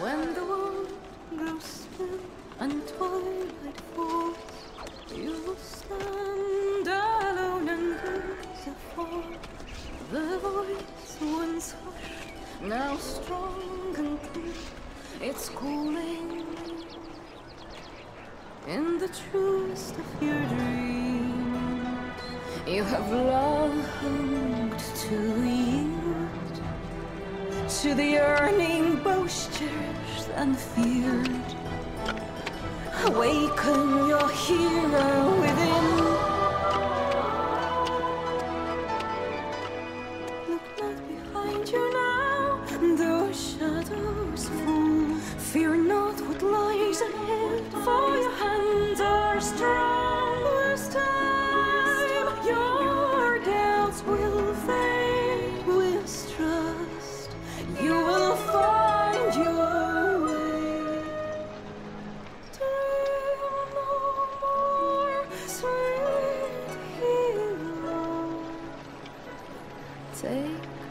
When the world grows still and twilight falls, you will stand alone and lose a fall. The voice once hushed, now strong and clear, it's calling in the truest of your dreams. You have longed to yield to the yearning both cherished and feared. Awaken your hero sake.